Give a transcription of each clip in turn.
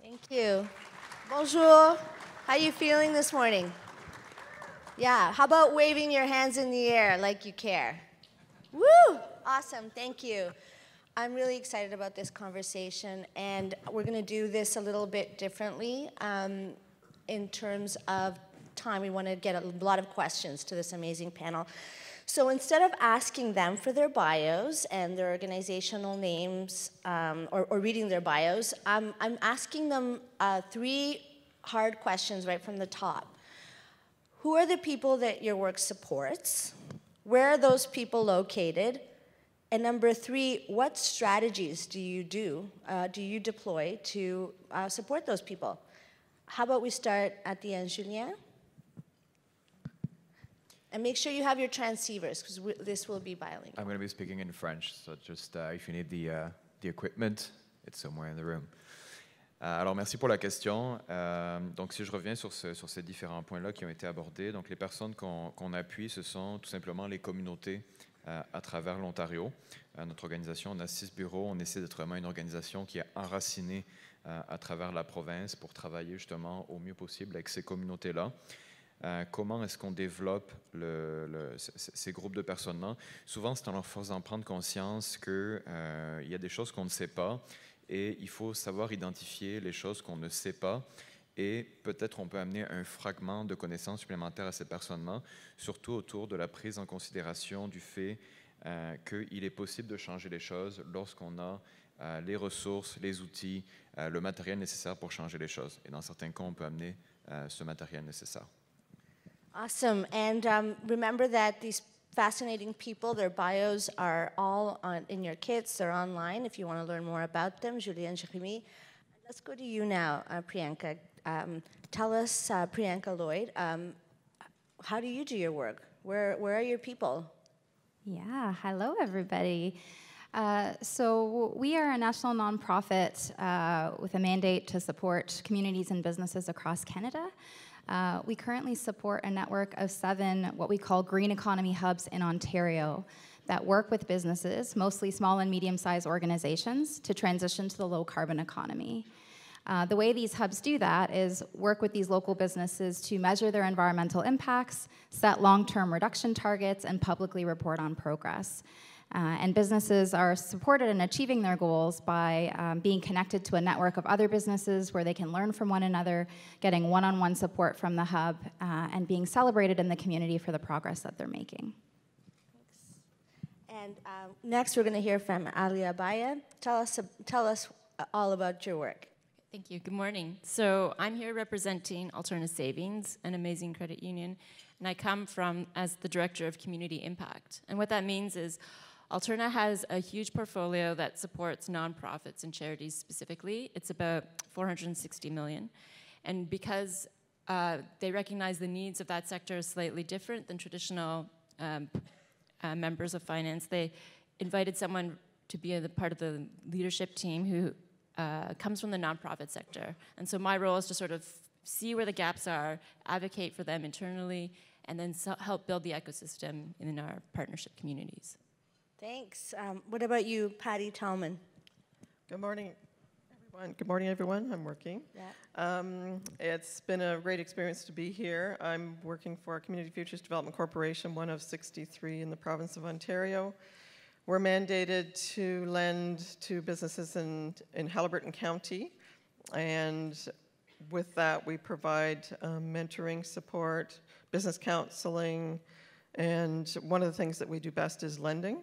Thank you. Bonjour. How are you feeling this morning? Yeah, how about waving your hands in the air like you care? Woo! Awesome, thank you. I'm really excited about this conversation, and we're going to do this a little bit differently um, in terms of time. We want to get a lot of questions to this amazing panel. So instead of asking them for their bios and their organizational names um, or, or, reading their bios, I'm, I'm asking them uh, three hard questions right from the top. Who are the people that your work supports? Where are those people located? And number three, what strategies do you do, uh, do you deploy to uh, support those people? How about we start at the end, Julien? And make sure you have your transceivers, because this will be bilingual. I'm going to be speaking in French, so just uh, if you need the, uh, the equipment, it's somewhere in the room. Euh, alors, merci pour la question. Euh, donc, si je reviens sur, sur ces différents points-là qui ont été abordés, donc les personnes qu'on qu appuie, ce sont tout simplement les communautés euh, à travers l'Ontario. Notre organisation, on a six bureaux. On essaie d'être vraiment une organisation qui est enracinée à travers la province pour travailler justement au mieux possible avec ces communautés-là. Comment est-ce qu'on développe ces groupes de personnes-là? Souvent, c'est en leur faisant prendre conscience qu'il y a des choses qu'on ne sait pas et il faut savoir identifier les choses qu'on ne sait pas et peut-être on peut amener un fragment de connaissances supplémentaires à ces personnes-là, surtout autour de la prise en considération du fait euh, qu'il est possible de changer les choses lorsqu'on a euh, les ressources, les outils, euh, le matériel nécessaire pour changer les choses. Et dans certains cas, on peut amener euh, ce matériel nécessaire. Awesome. And um, remember that these fascinating people, their bios are all on, in your kits, they're online if you want to learn more about them. Julien Geremie. Let's go to you now, uh, Priyanka. Um, tell us, uh, Priyanka Lloyd, um, how do you do your work? Where, where are your people? Yeah, hello, everybody. Uh, so, we are a national nonprofit uh, with a mandate to support communities and businesses across Canada. Uh, we currently support a network of seven what we call green economy hubs in Ontario that work with businesses, mostly small and medium sized organizations, to transition to the low carbon economy. Uh, the way these hubs do that is work with these local businesses to measure their environmental impacts, set long term reduction targets, and publicly report on progress. Uh, and businesses are supported in achieving their goals by um, being connected to a network of other businesses where they can learn from one another, getting one on one support from the hub, uh, and being celebrated in the community for the progress that they're making. Thanks. And um, next, we're going to hear from Alia Abaya. Tell us, tell us all about your work. Thank you. Good morning. So I'm here representing Alterna Savings, an amazing credit union, and I come from as the director of community impact. And what that means is Alterna has a huge portfolio that supports nonprofits and charities specifically. It's about 460 million. And because uh, they recognize the needs of that sector is slightly different than traditional um, uh, members of finance, they invited someone to be a part of the leadership team who uh, comes from the nonprofit sector. And so my role is to sort of see where the gaps are, advocate for them internally, and then so help build the ecosystem in our partnership communities. Thanks. Um, what about you, Patty Talman? Good morning, everyone. Good morning, everyone. I'm working. Yeah. Um, it's been a great experience to be here. I'm working for Community Futures Development Corporation, one of 63 in the province of Ontario. We're mandated to lend to businesses in, in Haliburton County, and with that, we provide um, mentoring support, business counseling, and one of the things that we do best is lending.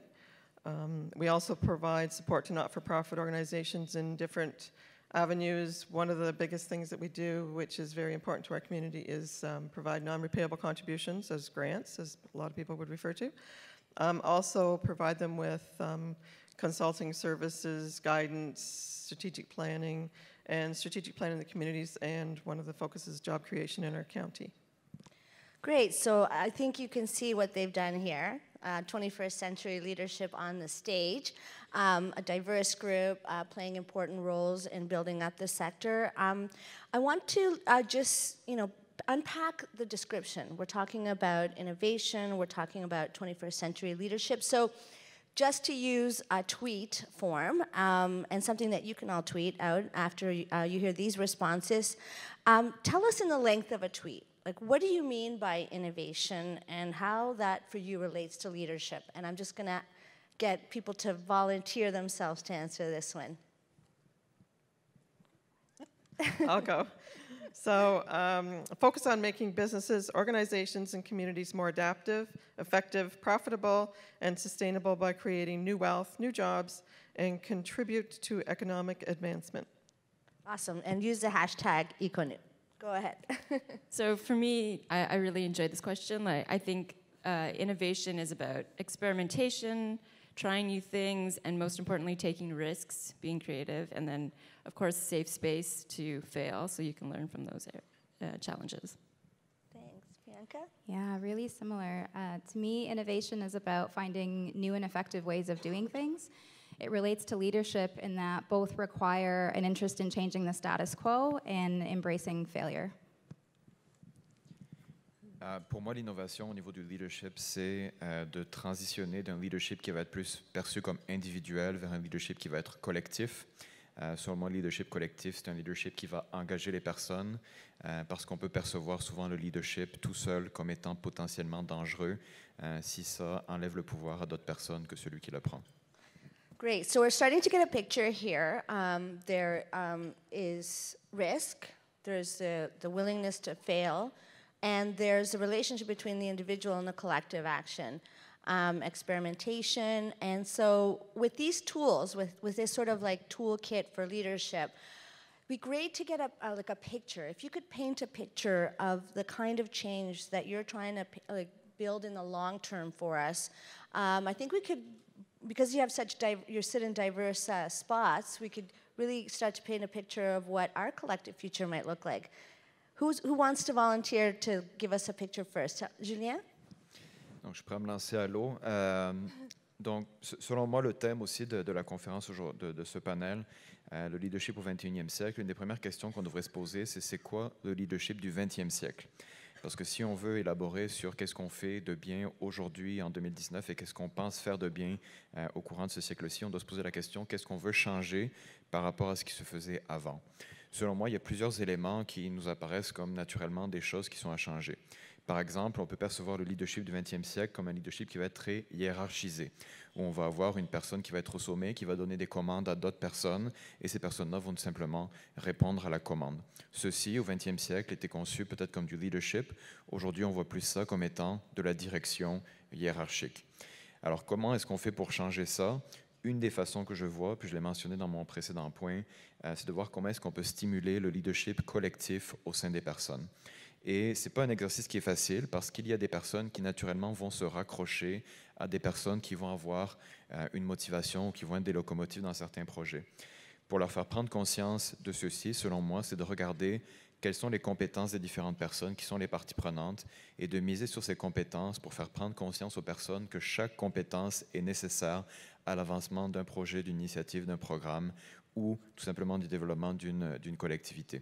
Um, we also provide support to not for profit organizations in different avenues. One of the biggest things that we do, which is very important to our community, is um, provide non repayable contributions as grants, as a lot of people would refer to. Um, also provide them with um, consulting services, guidance, strategic planning, and strategic planning in the communities, and one of the focuses is job creation in our county. Great, so I think you can see what they've done here. Uh, 21st century leadership on the stage, um, a diverse group uh, playing important roles in building up the sector. Um, I want to uh, just, you know, unpack the description. We're talking about innovation, we're talking about 21st century leadership. So just to use a tweet form um, and something that you can all tweet out after you, uh, you hear these responses. Um, tell us in the length of a tweet. Like, what do you mean by innovation and how that for you relates to leadership? And I'm just going to get people to volunteer themselves to answer this one. I'll go. So, um, focus on making businesses, organizations, and communities more adaptive, effective, profitable, and sustainable by creating new wealth, new jobs, and contribute to economic advancement. Awesome. And use the hashtag EconoUs. Go ahead. so, for me, I, I, really enjoyed this question. Like, I think uh, innovation is about experimentation, trying new things, and most importantly, taking risks, being creative, and then, of course, safe space to fail so you can learn from those uh, challenges. Thanks. Bianca? Yeah, really similar. Uh, to me, innovation is about finding new and effective ways of doing things. It relates to leadership in that both require an interest in changing the status quo and embracing failure. Euh, pour moi, l'innovation au niveau du leadership, c'est euh, de transitionner d'un leadership qui va être plus perçu comme individuel vers un leadership qui va être collectif. Selon moi, le leadership collectif, c'est un leadership qui va engager les personnes euh, parce qu'on peut percevoir souvent le leadership tout seul comme étant potentiellement dangereux euh, si ça enlève le pouvoir à d'autres personnes que celui qui le prend. Great. So we're starting to get a picture here. Um, there um, is risk. There's the, the willingness to fail. And there's a relationship between the individual and the collective action, um, experimentation. And so, with these tools, with, with this sort of like toolkit for leadership, be great to get a, like a picture. If you could paint a picture of the kind of change that you're trying to like build in the long term for us, um, I think we could, because you have such you sit in diverse uh, spots, we could really start to paint a picture of what our collective future might look like. Who's, who wants to volunteer to give us a picture first? Julien? Donc, je pourrais me lancer à l'eau. Euh, donc, selon moi, le thème aussi de, de la conférence de, de, ce panel, euh, le leadership au 21e siècle, une des premières questions qu'on devrait se poser, c'est c'est quoi le leadership du 20e siècle? Parce que si on veut élaborer sur qu'est-ce qu'on fait de bien aujourd'hui en 2019 et qu'est-ce qu'on pense faire de bien euh, au courant de ce siècle-ci, on doit se poser la question qu'est-ce qu'on veut changer par rapport à ce qui se faisait avant? Selon moi, il y a plusieurs éléments qui nous apparaissent comme naturellement des choses qui sont à changer. Par exemple, on peut percevoir le leadership du 20e siècle comme un leadership qui va être très hiérarchisé, où on va avoir une personne qui va être au sommet, qui va donner des commandes à d'autres personnes, et ces personnes-là vont simplement répondre à la commande. Ceci, au 20e siècle, était conçu peut-être comme du leadership. Aujourd'hui, on voit plus ça comme étant de la direction hiérarchique. Alors, comment est-ce qu'on fait pour changer ça? Une des façons que je vois, puis je l'ai mentionné dans mon précédent point, euh, c'est de voir comment est-ce qu'on peut stimuler le leadership collectif au sein des personnes. Et ce n'est pas un exercice qui est facile parce qu'il y a des personnes qui naturellement vont se raccrocher à des personnes qui vont avoir euh, une motivation ou qui vont être des locomotives dans certains projets. Pour leur faire prendre conscience de ceci, selon moi, c'est de regarder quelles sont les compétences des différentes personnes qui sont les parties prenantes et de miser sur ces compétences pour faire prendre conscience aux personnes que chaque compétence est nécessaire à l'avancement d'un projet, d'une initiative, d'un programme ou tout simplement du développement d'une collectivité.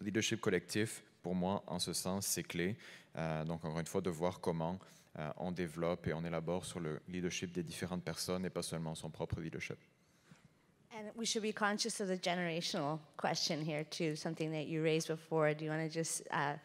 Leadership collectif, pour moi, en ce sens, c'est clé. Euh, donc, encore une fois, de voir comment euh, on développe et on élabore sur le leadership des différentes personnes et pas seulement son propre leadership. And we should be conscious of the generational question here too, something that you raised before. Do you want to just uh,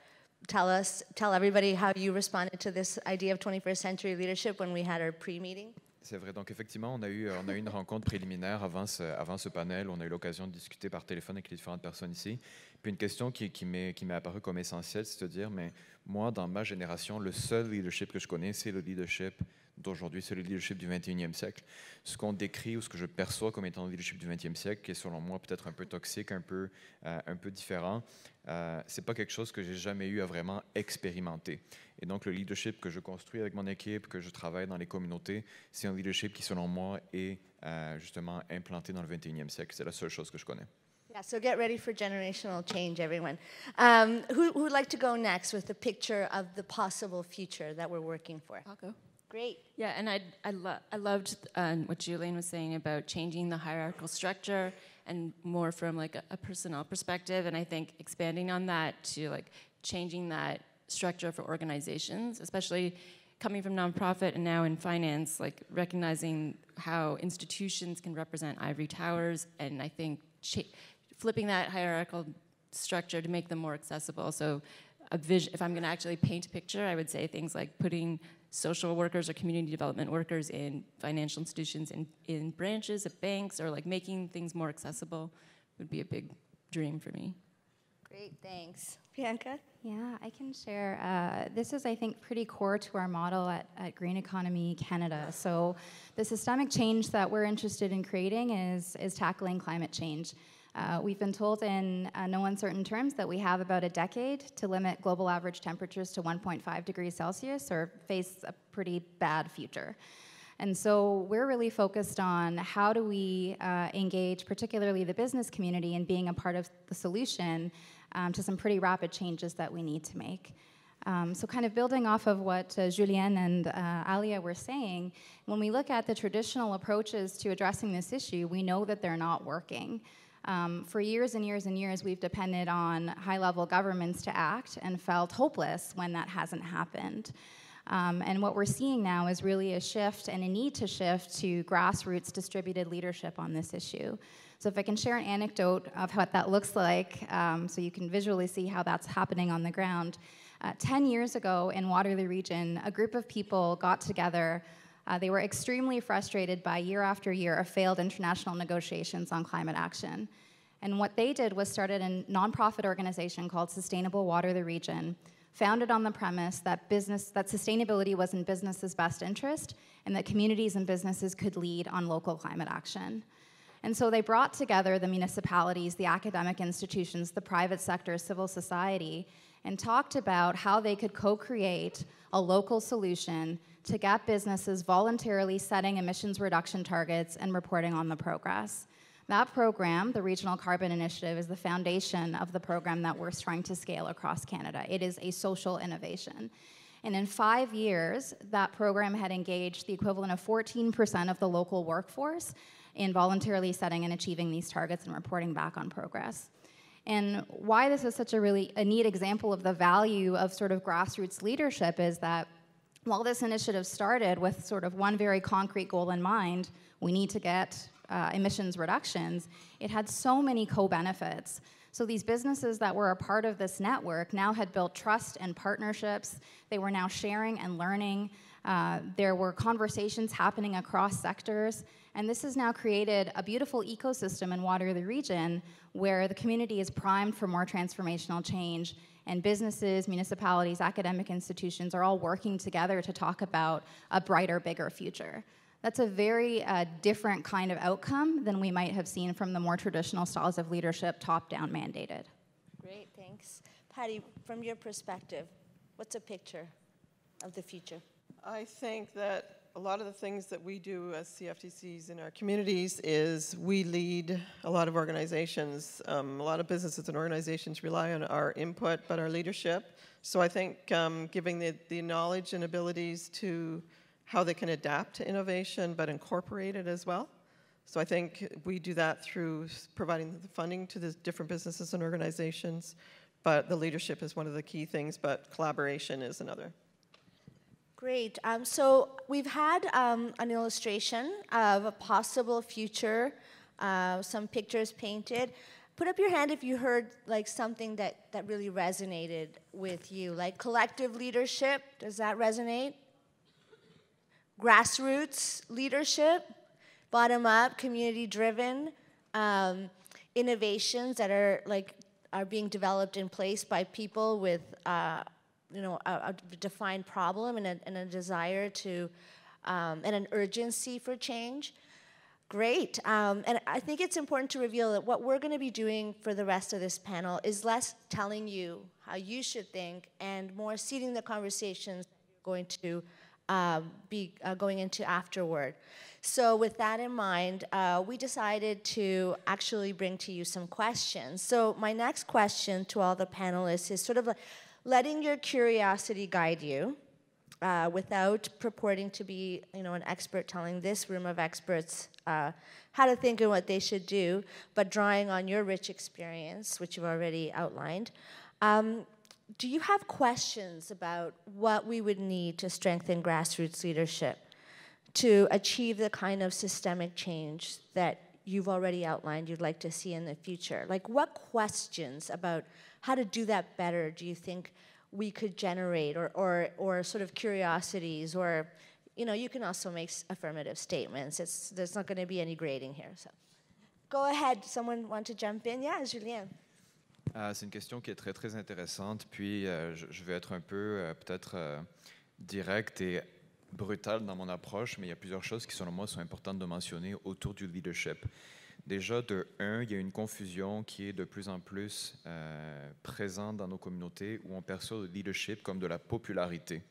tell us, tell everybody how you responded to this idea of 21st century leadership when we had our pre-meeting? C'est vrai. Donc, effectivement, on a eu, on a eu une rencontre préliminaire avant ce, avant ce panel. On a eu l'occasion de discuter par téléphone avec les différentes personnes ici. Puis, une question qui, qui m'est apparue comme essentielle, c'est de dire, mais moi, dans ma génération, le seul leadership que je connais, c'est le leadership d'aujourd'hui, c'est le leadership du 21e siècle. Ce qu'on décrit ou ce que je perçois comme étant le leadership du 20e siècle, qui est selon moi peut-être un peu toxique, un peu, euh, un peu différent, euh, c'est pas quelque chose que j'ai jamais eu à vraiment expérimenter. Et donc le leadership que je construis avec mon équipe, que je travaille dans les communautés, c'est un leadership qui selon moi est euh, justement implanté dans le 21e siècle. C'est la seule chose que je connais. Yeah, so get ready for generational change, everyone. Um, who, who would like to go next with a picture of the possible future that we're working for? I'll go. Great. Yeah, and I, I, lo I loved um, what Julien was saying about changing the hierarchical structure and more from like a, a, personnel perspective. And I think expanding on that to like changing that structure for organizations, especially coming from nonprofit and now in finance, like recognizing how institutions can represent ivory towers, and I think flipping that hierarchical structure to make them more accessible. So. If I'm going to actually paint a picture, I would say things like putting social workers or community development workers in financial institutions, in, in branches at banks, or like making things more accessible would be a big dream for me. Great, thanks. Bianca? Yeah, I can share. Uh, this is, I think, pretty core to our model at, at Green Economy Canada. So, the systemic change that we're interested in creating is, is tackling climate change. Uh, we've been told in uh, no uncertain terms that we have about a decade to limit global average temperatures to 1.5 degrees Celsius or face a pretty bad future. And so we're really focused on how do we uh, engage, particularly the business community, in being a part of the solution um, to some pretty rapid changes that we need to make. Um, so, kind of building off of what uh, Julien and uh, Alia were saying, when we look at the traditional approaches to addressing this issue, we know that they're not working. Um, for years and years and years, we've depended on high level governments to act and felt hopeless when that hasn't happened. Um, and what we're seeing now is really a shift and a need to shift to grassroots distributed leadership on this issue. So if I can share an anecdote of what that looks like, um, so you can visually see how that's happening on the ground. Uh, 10 years ago in Waterloo Region, a group of people got together. Uh, they were extremely frustrated by year after year of failed international negotiations on climate action. And what they did was started a nonprofit organization called Sustainable Waterloo Region, founded on the premise that business that sustainability was in business's best interest and that communities and businesses could lead on local climate action. And so they brought together the municipalities, the academic institutions, the private sector, civil society, and talked about how they could co create a local solution to get businesses voluntarily setting emissions reduction targets and reporting on the progress. That program, the Regional Carbon Initiative, is the foundation of the program that we're trying to scale across Canada. It is a social innovation. And in five years, that program had engaged the equivalent of 14% of the local workforce in voluntarily setting and achieving these targets and reporting back on progress. And why this is such a really a neat example of the value of sort of grassroots leadership is that while this initiative started with sort of one very concrete goal in mind, we need to get uh, emissions reductions, it had so many co-benefits. So these businesses that were a part of this network now had built trust and partnerships. They were now sharing and learning. Uh, there were conversations happening across sectors. And this has now created a beautiful ecosystem in Waterloo Region where the community is primed for more transformational change and businesses, municipalities, academic institutions are all working together to talk about a brighter, bigger future. That's a very uh, different kind of outcome than we might have seen from the more traditional styles of leadership, top down mandated. Great, thanks. Patty, from your perspective, what's a picture of the future? I think that a lot of the things that we do as CFDCs in our communities is we lead a lot of organizations. Um, a lot of businesses and organizations rely on our input, but our leadership. So I think um, giving the, the knowledge and abilities to how they can adapt to innovation, but incorporate it as well. So I think we do that through providing the funding to the different businesses and organizations, but the leadership is one of the key things, but collaboration is another. Great. Um, so we've had um, an illustration of a possible future, uh, some pictures painted. Put up your hand if you heard like something that, that really resonated with you, like collective leadership. Does that resonate? Grassroots leadership, bottom up, community driven, um, innovations that are like are being developed in place by people with. Uh, you know, a, a defined problem and a, and a desire to, um, and an urgency for change. Great. Um, and I think it's important to reveal that what we're going to be doing for the rest of this panel is less telling you how you should think and more seeding the conversations going to um, be uh, going into afterward. So, with that in mind, uh, we decided to actually bring to you some questions. So, my next question to all the panelists is sort of letting your curiosity guide you uh, without purporting to be you know, an expert telling this room of experts uh, how to think and what they should do, but drawing on your rich experience, which you've already outlined. Um, do you have questions about what we would need to strengthen grassroots leadership to achieve the kind of systemic change that you've already outlined you'd like to see in the future? Like, what questions about how to do that better do you think we could generate, or, or, or sort of curiosities, or you know, you can also make affirmative statements. It's, there's not going to be any grading here. So, go ahead. Someone want to jump in? Yeah, Julien. Euh, c'est une question qui est très très intéressante. Puis euh, je, je, vais être un peu euh, peut-être euh, direct et brutal dans mon approche, mais il y a plusieurs choses qui selon moi sont importantes de mentionner autour du leadership. Déjà, de un, il y a une confusion qui est de plus en plus euh, présente dans nos communautés où on perçoit le leadership comme de la popularité.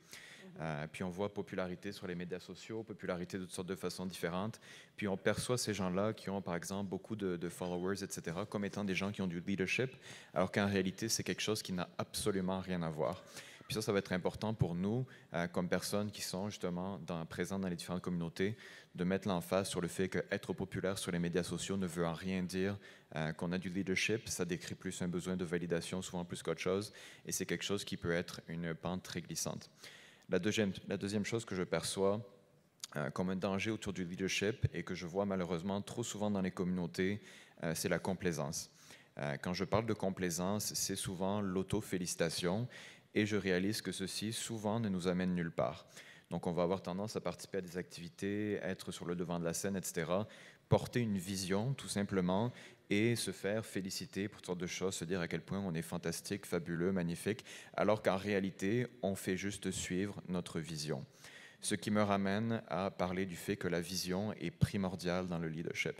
Euh, puis on voit popularité sur les médias sociaux, popularité de toutes sortes de façons différentes. Puis on perçoit ces gens-là qui ont, par exemple, beaucoup de, followers, etc., comme étant des gens qui ont du leadership, alors qu'en réalité, c'est quelque chose qui n'a absolument rien à voir. Puis ça, ça va être important pour nous, euh, comme personnes qui sont justement dans, présentes dans les différentes communautés, de mettre l'emphase sur le fait qu'être populaire sur les médias sociaux ne veut en rien dire euh, qu'on a du leadership. Ça décrit plus un besoin de validation, souvent plus qu'autre chose, et c'est quelque chose qui peut être une pente très glissante. La deuxième, chose que je perçois euh, comme un danger autour du leadership et que je vois malheureusement trop souvent dans les communautés, c'est la complaisance. Quand je parle de complaisance, c'est souvent l'auto-félicitation et je réalise que ceci souvent ne nous amène nulle part. Donc on va avoir tendance à participer à des activités, être sur le devant de la scène, etc., porter une vision tout simplement et se faire féliciter pour toutes sortes de choses, se dire à quel point on est fantastique, fabuleux, magnifique, alors qu'en réalité, on fait juste suivre notre vision. Ce qui me ramène à parler du fait que la vision est primordiale dans le leadership.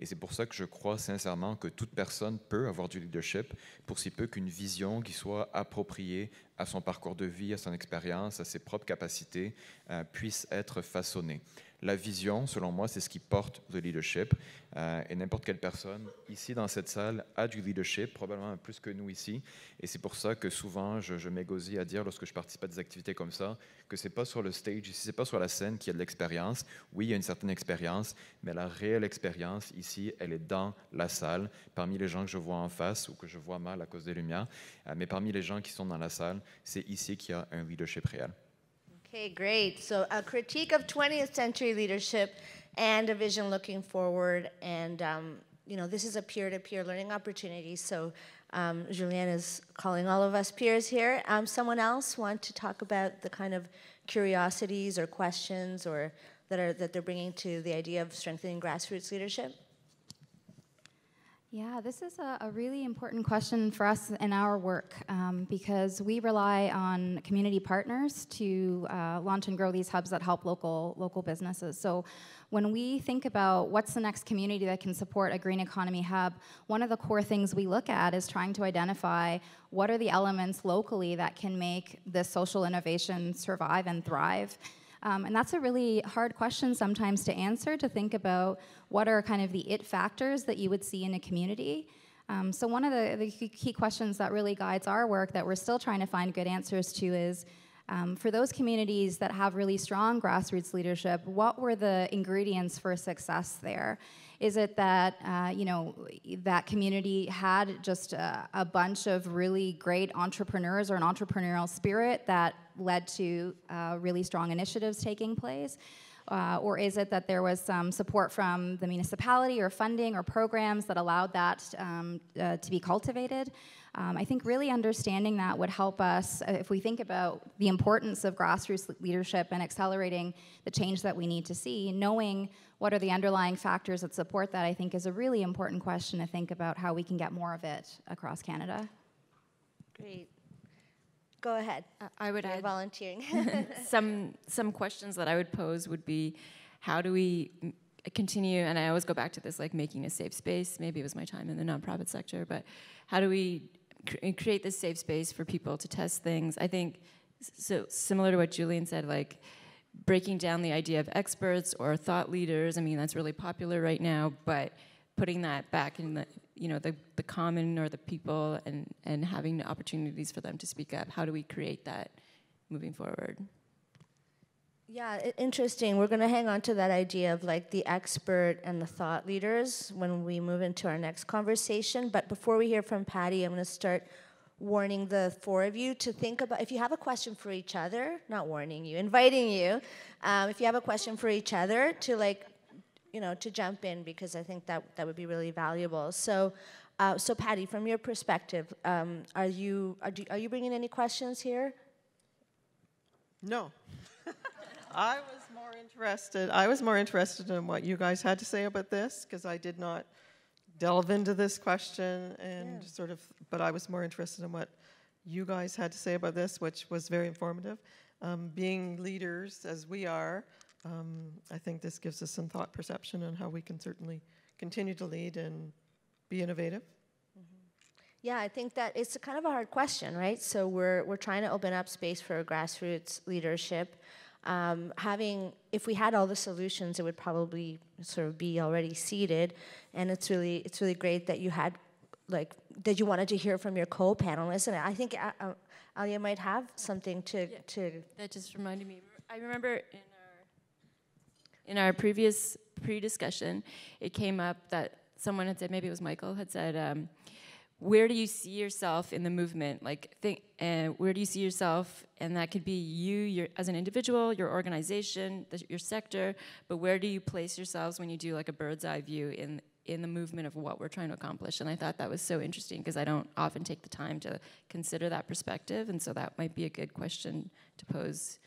Et c'est pour ça que je crois sincèrement que toute personne peut avoir du leadership pour si peu qu'une vision qui soit appropriée à son parcours de vie, à son expérience, à ses propres capacités, euh, puisse être façonnée. La vision, selon moi, c'est ce qui porte le leadership. Euh, et n'importe quelle personne ici dans cette salle a du leadership, probablement plus que nous ici. Et c'est pour ça que souvent, je, je m'égosie à dire, lorsque je participe à des activités comme ça, que c'est pas sur le stage, ici, c'est pas sur la scène qu'il y a de l'expérience. Oui, il y a une certaine expérience, mais la réelle expérience ici, elle est dans la salle, parmi les gens que je vois en face ou que je vois mal à cause des lumières. Euh, mais parmi les gens qui sont dans la salle, c'est ici qu'il y a un leadership réel. Okay, great. So, a critique of 20th century leadership and a vision looking forward. And, um, you know, this is a peer to peer learning opportunity. So, um, Julianne is calling all of us peers here. Um, someone else want to talk about the kind of curiosities or questions or that, are, that they're bringing to the idea of strengthening grassroots leadership? Yeah, this is a, a, really important question for us in our work um, because we rely on community partners to uh, launch and grow these hubs that help local local businesses. So, when we think about what's the next community that can support a green economy hub, one of the core things we look at is trying to identify what are the elements locally that can make this social innovation survive and thrive. Um, and that's a really hard question sometimes to answer to think about what are kind of the it factors that you would see in a community. Um, so, one of the, the, key questions that really guides our work that we're still trying to find good answers to is um, for those communities that have really strong grassroots leadership, what were the ingredients for success there? Is it that uh, you know that community had just a, a, bunch of really great entrepreneurs or an entrepreneurial spirit that led to uh, really strong initiatives taking place? Uh, or is it that there was some support from the municipality or funding or programs that allowed that um, uh, to be cultivated? Um, I think really understanding that would help us uh, if we think about the importance of grassroots leadership and accelerating the change that we need to see, knowing what are the underlying factors that support that, I think is a really important question to think about how we can get more of it across Canada. Great. Go ahead. Uh, I would You're add volunteering. some some questions that I would pose would be, how do we continue? And I always go back to this, like making a safe space. Maybe it was my time in the nonprofit sector, but how do we create this safe space for people to test things. I think so similar to what Julien said, like breaking down the idea of experts or thought leaders. I mean, that's really popular right now, but putting that back in the you know the, the common or the people and and having opportunities for them to speak up. How do we create that moving forward? Yeah, interesting. We're going to hang on to that idea of like the expert and the thought leaders when we move into our next conversation. But before we hear from Patty, I'm going to start warning the four of you to think about if you have a question for each other, not warning you, inviting you, um, if you have a question for each other to like, you know, to jump in because I think that that would be really valuable. So, uh, so Patty, from your perspective, um, are you are, do, are you bringing any questions here? No. I was more interested. I was more interested in what you guys had to say about this because I did not delve into this question and Yeah. sort of, but I was more interested in what you guys had to say about this, which was very informative. Um, being leaders as we are, um, I think this gives us some thought perception on how we can certainly continue to lead and be innovative. Yeah, I think that it's a kind of a hard question, right? So we're we're trying to open up space for grassroots leadership. Um, having, if we had all the solutions, it would probably sort of be already seated. And it's really it's really great that you had, like, that you wanted to hear from your co-panelists. And I think uh, uh, Alia might have something to Yeah. to. That just reminded me. I remember in our in our previous pre-discussion, it came up that someone had said, maybe it was Michael, had said, um, "Where do you see yourself in the movement? Like, think, uh, where do you see yourself? And that could be you, your, as an individual, your organization, the, your sector. But where do you place yourselves when you do like a bird's eye view in in the movement of what we're trying to accomplish?" And I thought that was so interesting because I don't often take the time to consider that perspective, and so that might be a good question to pose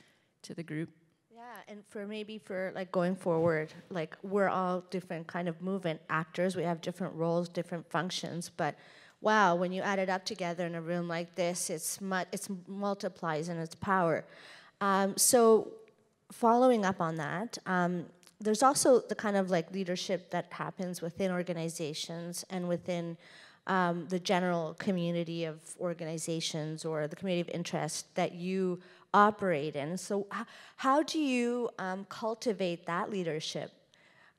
to the group. Yeah, and for maybe for like going forward, like we're all different kind of movement actors. We have different roles, different functions, but wow, when you add it up together in a room like this, it's mu- it's multiplies in its power. Um, so, following up on that, um, there's also the kind of like leadership that happens within organizations and within um, the general community of organizations or the community of interest that you operate in. So, how do you um, cultivate that leadership?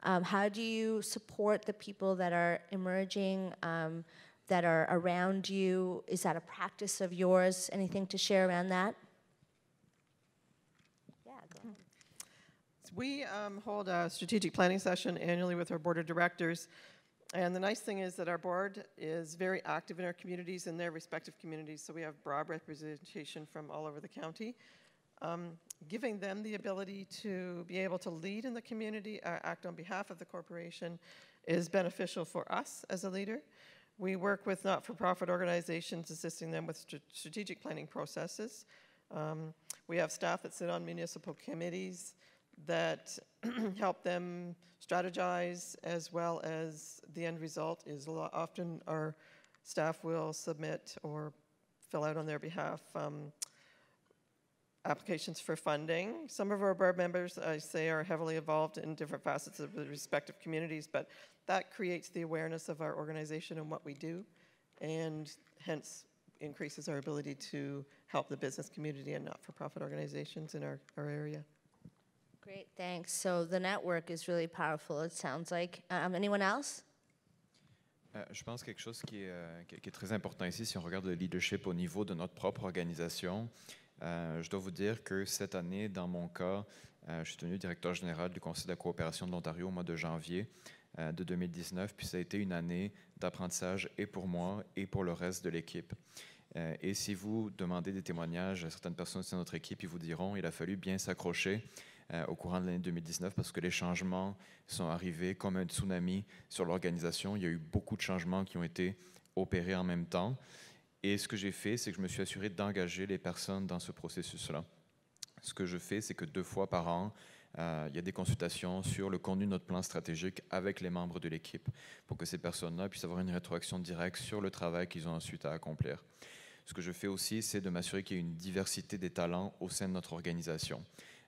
Um, how do you support the people that are emerging, um, that are around you? Is that a practice of yours? Anything to share around that? Yeah, go ahead. We um, hold a strategic planning session annually with our board of directors. And the nice thing is that our board is very active in our communities and their respective communities. So we have broad representation from all over the county. Um, giving them the ability to be able to lead in the community, uh, act on behalf of the corporation, is beneficial for us as a leader. We work with not for profit organizations, assisting them with str- strategic planning processes. Um, we have staff that sit on municipal committees that help them strategize as well as the end result is often our staff will submit or fill out on their behalf um, applications for funding. Some of our board members, I say, are heavily involved in different facets of the respective communities, but that creates the awareness of our organization and what we do, and hence increases our ability to help the business community and not-for-profit organizations in our, our area. Great, thanks. So the network is really powerful. It sounds like. Um, anyone else? Euh, je pense quelque chose qui est, euh, qui- qui est très important ici, si on regarde le leadership au niveau de notre propre organisation, euh, je dois vous dire que cette année, dans mon cas, euh, je suis devenu directeur général du Conseil de la coopération de l'Ontario au mois de janvier euh, de 2019, puis ça a été une année d'apprentissage et pour moi et pour le reste de l'équipe. Euh, et si vous demandez des témoignages à certaines personnes de notre équipe, ils vous diront il a fallu bien s'accrocher au courant de l'année 2019 parce que les changements sont arrivés comme un tsunami sur l'organisation. Il y a eu beaucoup de changements qui ont été opérés en même temps. Et ce que j'ai fait, c'est que je me suis assuré d'engager les personnes dans ce processus-là. Ce que je fais, c'est que deux fois par an, euh, il y a des consultations sur le contenu de notre plan stratégique avec les membres de l'équipe pour que ces personnes-là puissent avoir une rétroaction directe sur le travail qu'ils ont ensuite à accomplir. Ce que je fais aussi, c'est de m'assurer qu'il y ait une diversité des talents au sein de notre organisation.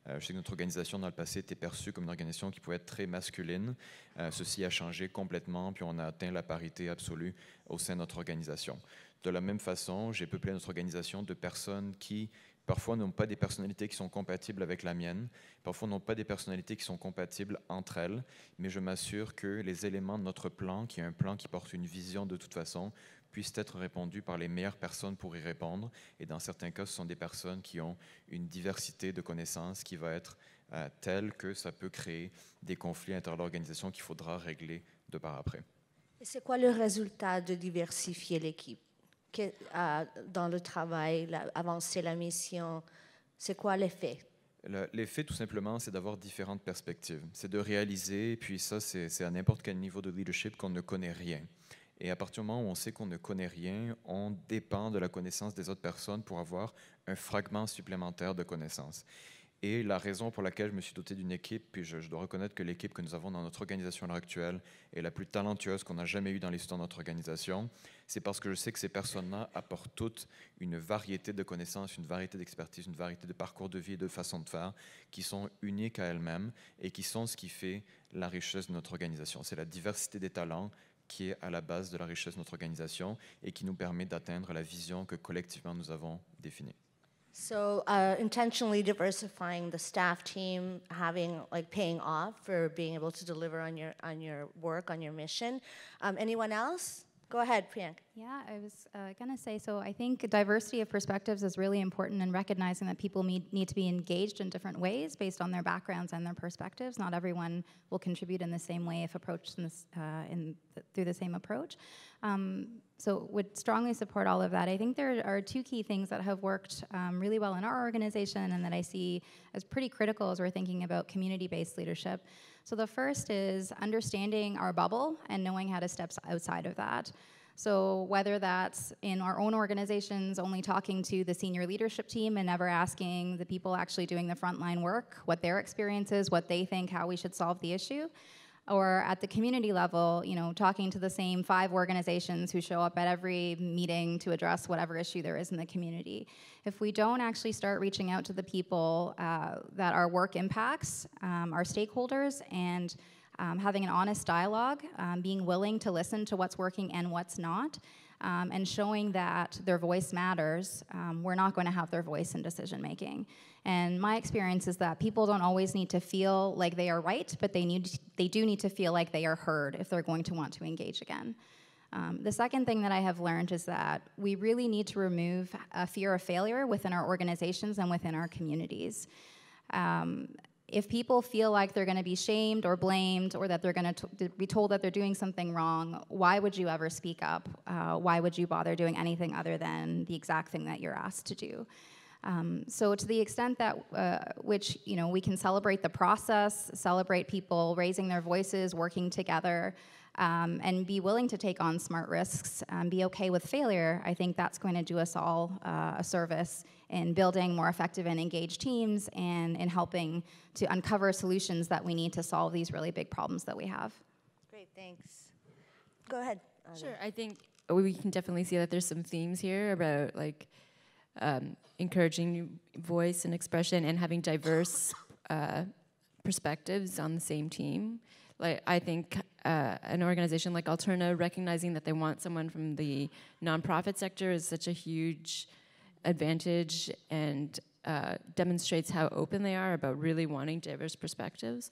Euh, je sais que notre organisation, dans le passé, était perçue comme une organisation qui pouvait être très masculine. Euh, ceci a changé complètement, puis on a atteint la parité absolue au sein de notre organisation. De la même façon, j'ai peuplé notre organisation de personnes qui, parfois, n'ont pas des personnalités qui sont compatibles avec la mienne, parfois n'ont pas des personnalités qui sont compatibles entre elles, mais je m'assure que les éléments de notre plan, qui est un plan qui porte une vision de toute façon, puissent être répondus par les meilleures personnes pour y répondre. Et dans certains cas, ce sont des personnes qui ont une diversité de connaissances qui va être euh, telle que ça peut créer des conflits à l'intérieur de l'organisation qu'il faudra régler de par après. Et c'est quoi le résultat de diversifier l'équipe? Euh, dans le travail, avancer la mission? C'est quoi l'effet? L'effet, tout simplement, c'est d'avoir différentes perspectives. C'est de réaliser, puis ça, c'est à n'importe quel niveau de leadership qu'on ne connaît rien. Et à partir du moment où on sait qu'on ne connaît rien, on dépend de la connaissance des autres personnes pour avoir un fragment supplémentaire de connaissances. Et la raison pour laquelle je me suis doté d'une équipe, puis je, dois reconnaître que l'équipe que nous avons dans notre organisation à l'heure actuelle est la plus talentueuse qu'on a jamais eue dans l'histoire de notre organisation, c'est parce que je sais que ces personnes-là apportent toutes une variété de connaissances, une variété d'expertise, une variété de parcours de vie et de façons de faire qui sont uniques à elles-mêmes et qui sont ce qui fait la richesse de notre organisation. C'est la diversité des talents qui est à la base de la richesse de notre organisation et qui nous permet d'atteindre la vision que collectivement nous avons définie. So uh, intentionally diversifying the staff team, having like paying off for being able to deliver on your on your work on your mission. Um, anyone else? Go ahead, Priyank. Yeah, I was uh, going to say so. I think diversity of perspectives is really important in recognizing that people need, need to be engaged in different ways based on their backgrounds and their perspectives. Not everyone will contribute in the same way if approached in this, uh, in th- through the same approach. Um, so, would strongly support all of that. I think there are two key things that have worked um, really well in our organization and that I see as pretty critical as we're thinking about community based leadership. So the first is understanding our bubble and knowing how to step outside of that. So whether that's in our own organizations, only talking to the senior leadership team and never asking the people actually doing the frontline work what their experience is, what they think, how we should solve the issue, or at the community level, you know, talking to the same five organizations who show up at every meeting to address whatever issue there is in the community. If we don't actually start reaching out to the people uh, that our work impacts, um, our stakeholders, and um, having an honest dialogue, um, being willing to listen to what's working and what's not, um, and showing that their voice matters, um, we're not going to have their voice in decision making. And my experience is that people don't always need to feel like they are right, but they need they do need to feel like they are heard if they're going to want to engage again. Um, the second thing that I have learned is that we really need to remove a fear of failure within our organizations and within our communities. Um, if people feel like they're going to be shamed or blamed or that they're going to be told that they're doing something wrong, why would you ever speak up? Uh, why would you bother doing anything other than the exact thing that you're asked to do? Um, so to the extent that uh, which you know we can celebrate the process, celebrate people raising their voices, working together, um, and be willing to take on smart risks, um, be okay with failure, I think that's going to do us all uh, a service in building more effective and engaged teams and in helping to uncover solutions that we need to solve these really big problems that we have. Great, thanks. Go ahead. Sure, I think we can definitely see that there's some themes here about like um, encouraging voice and expression and having diverse uh, perspectives on the same team. Like I think uh, an organization like Alterna recognizing that they want someone from the nonprofit sector is such a huge advantage and uh, demonstrates how open they are about really wanting diverse perspectives.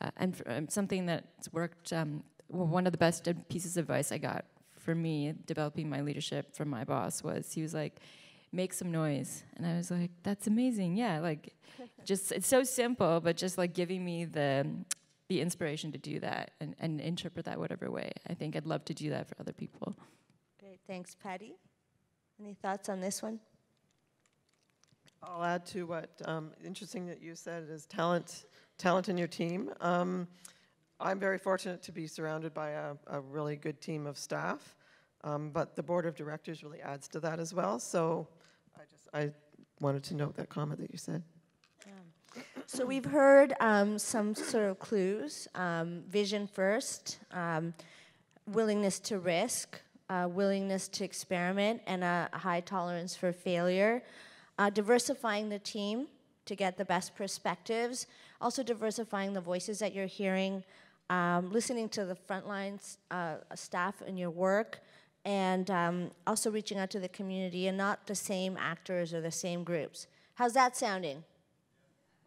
Uh, and for, um, something that's worked, um, well, one of the best pieces of advice I got for me developing my leadership from my boss was he was like, make some noise. And I was like, that's amazing. Yeah, like just it's so simple, but just like giving me the the inspiration to do that and, and interpret that whatever way. I think I'd love to do that for other people. Great, thanks, Patty. Any thoughts on this one? I'll add to what um, interesting that you said is talent, talent in your team. Um, I'm very fortunate to be surrounded by a, a really good team of staff, um, but the board of directors really adds to that as well. So I just I wanted to note that comment that you said. So we've heard um, some sort of clues: um, vision first, um, willingness to risk, uh, willingness to experiment, and a high tolerance for failure. Uh, diversifying the team to get the best perspectives, also diversifying the voices that you're hearing, um, listening to the frontline uh, staff in your work, and um, also reaching out to the community and not the same actors or the same groups. How's that sounding?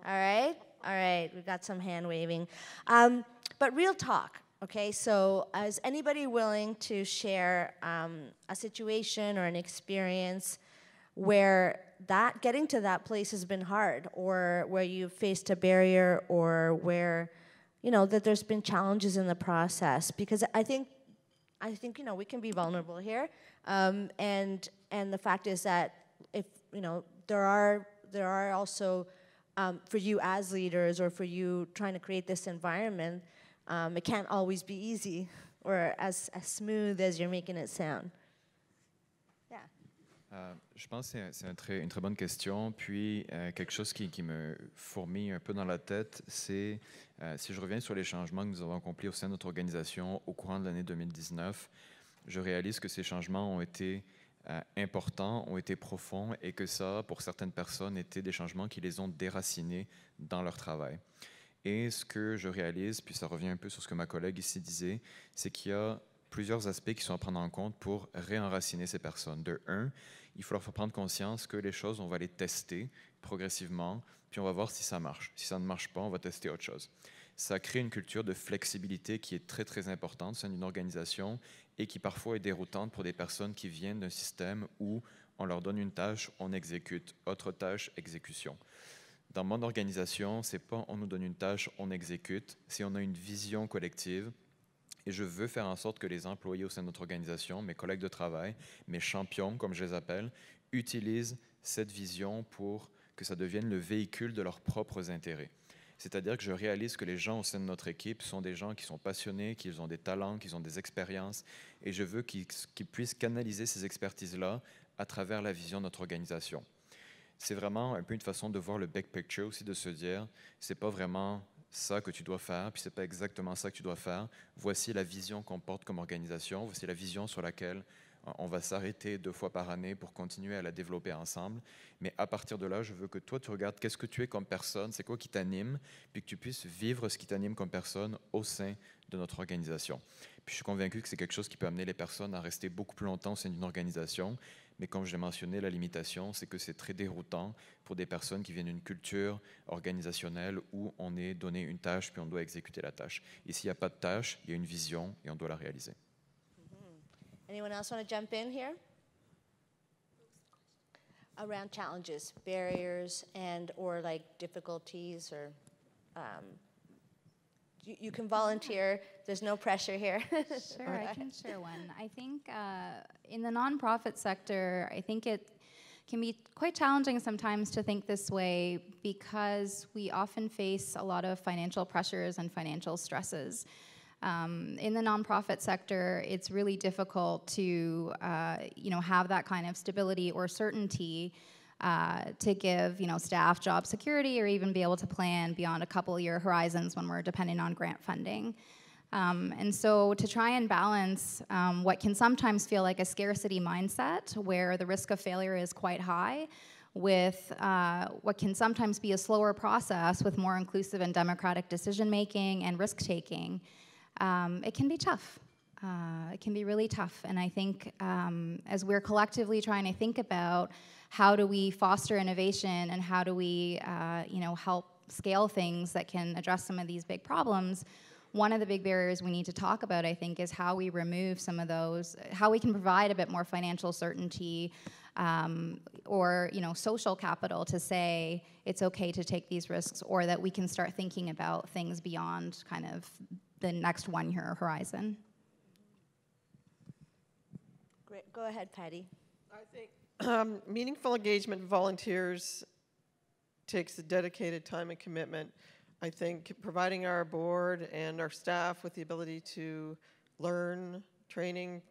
All right? All right, we've got some hand waving. Um, but real talk, okay? So, is anybody willing to share um, a situation or an experience where that getting to that place has been hard or where you've faced a barrier or where you know that there's been challenges in the process because i think I think you know we can be vulnerable here, um, and and the fact is that if you know there are there are also um, for you as leaders or for you trying to create this environment, um, it can't always be easy or as, as smooth as you're making it sound. Euh, je pense que c'est une très bonne question. Puis, euh, quelque chose qui, me fourmille un peu dans la tête, c'est euh, si je reviens sur les changements que nous avons accomplis au sein de notre organisation au courant de l'année 2019, je réalise que ces changements ont été importants, ont été profonds et que ça, pour certaines personnes, étaient des changements qui les ont déracinés dans leur travail. Et ce que je réalise, puis ça revient un peu sur ce que ma collègue ici disait, c'est qu'il y a plusieurs aspects qui sont à prendre en compte pour réenraciner ces personnes. De un, il faut leur faire prendre conscience que les choses, on va les tester progressivement, puis on va voir si ça marche. Si ça ne marche pas, on va tester autre chose. Ça crée une culture de flexibilité qui est très, très importante au sein d'une organisation et qui parfois est déroutante pour des personnes qui viennent d'un système où on leur donne une tâche, on exécute, autre tâche, exécution. Dans mon organisation, c'est pas on nous donne une tâche, on exécute, c'est on a une vision collective et je veux faire en sorte que les employés au sein de notre organisation, mes collègues de travail, mes champions, comme je les appelle, utilisent cette vision pour que ça devienne le véhicule de leurs propres intérêts. C'est-à-dire que je réalise que les gens au sein de notre équipe sont des gens qui sont passionnés, qu'ils ont des talents, qu'ils ont des expériences, et je veux qu'ils puissent canaliser ces expertises-là à travers la vision de notre organisation. C'est vraiment un peu une façon de voir le big picture aussi, de se dire, c'est pas vraiment ça que tu dois faire, puis c'est pas exactement ça que tu dois faire. Voici la vision qu'on porte comme organisation, voici la vision sur laquelle euh, on va s'arrêter deux fois par année pour continuer à la développer ensemble. Mais à partir de là, je veux que toi, tu regardes qu'est-ce que tu es comme personne, c'est quoi qui t'anime, puis que tu puisses vivre ce qui t'anime comme personne au sein de notre organisation. Puis je suis convaincu que c'est quelque chose qui peut amener les personnes à rester beaucoup plus longtemps au sein d'une organisation. Mais comme je l'ai mentionné, la limitation, c'est que c'est très déroutant pour des personnes qui viennent d'une culture organisationnelle où on est donné une tâche puis on doit exécuter la tâche. Et s'il n'y a pas de tâche, il y a une vision et on doit la réaliser. Mm-hmm. Anyone else want to jump in here? Around challenges, barriers, and or like difficulties or um, you, you can volunteer. There's no pressure here. sure, I can share one. I think uh, in the nonprofit sector, I think it can be quite challenging sometimes to think this way because we often face a lot of financial pressures and financial stresses. Um, in the nonprofit sector, it's really difficult to, uh, you know, have that kind of stability or certainty uh, to give you know staff job security or even be able to plan beyond a couple year horizons when we're depending on grant funding. Um, and so to try and balance um, what can sometimes feel like a scarcity mindset where the risk of failure is quite high with uh, what can sometimes be a slower process with more inclusive and democratic decision making and risk taking, um, it can be tough. Uh, it can be really tough. And I think um, as we're collectively trying to think about how do we foster innovation and how do we uh, you know help scale things that can address some of these big problems? One of the big barriers we need to talk about i think is how we remove some of those how we can provide a bit more financial certainty um, or you know social capital to say it's okay to take these risks or that we can start thinking about things beyond kind of the next one year horizon. Great. go ahead patty um, meaningful engagement volunteers takes a dedicated time and commitment. I think providing our board and our staff with the ability to learn, training,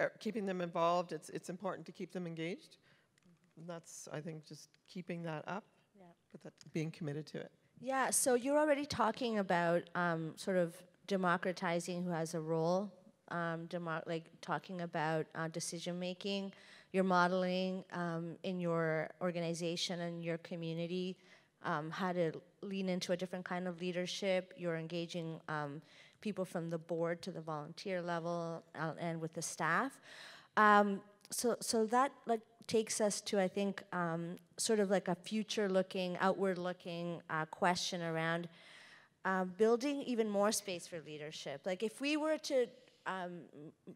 er, keeping them involved, it's, it's important to keep them engaged. And that's, I think, just keeping that up, yeah. but that being committed to it. Yeah, so you're already talking about um, sort of democratizing who has a role, um, like talking about uh, decision making you're modeling um, in your organization and your community um, how to lean into a different kind of leadership. You're engaging um, people from the board to the volunteer level uh, and with the staff. Um, so, so that like takes us to I think um, sort of like a future-looking, outward-looking uh, question around uh, building even more space for leadership. Like if we were to um,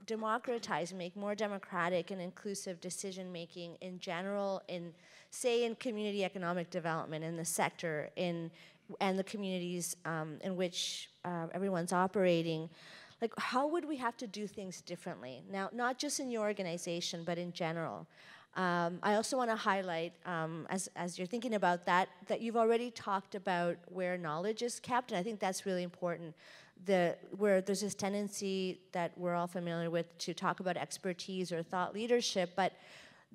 democratize, make more democratic and inclusive decision making in general, in say in community economic development, in the sector, in and the communities um, in which uh, everyone's operating. like how would we have to do things differently? Now, not just in your organization, but in general. Um, I also want to highlight, um, as, as you're thinking about that, that you've already talked about where knowledge is kept, and I think that's really important. The, where there's this tendency that we're all familiar with to talk about expertise or thought leadership, but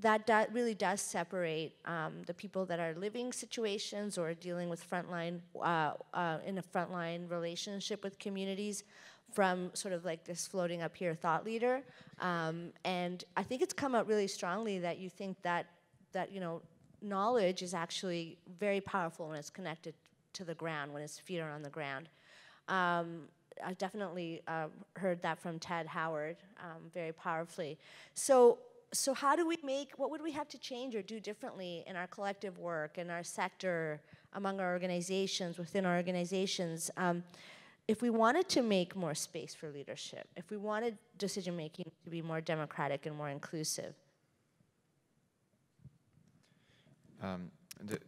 that do really does separate um, the people that are living situations or dealing with frontline uh, uh, in a frontline relationship with communities from sort of like this floating up here thought leader. Um, and I think it's come out really strongly that you think that that you know knowledge is actually very powerful when it's connected to the ground, when its feet are on the ground. Um, I definitely uh, heard that from Ted Howard um, very powerfully. So so how do we make, what would we have to change or do differently in our collective work, in our sector, among our organizations, within our organizations, um, if we wanted to make more space for leadership, if we wanted decision making to be more democratic and more inclusive? Um,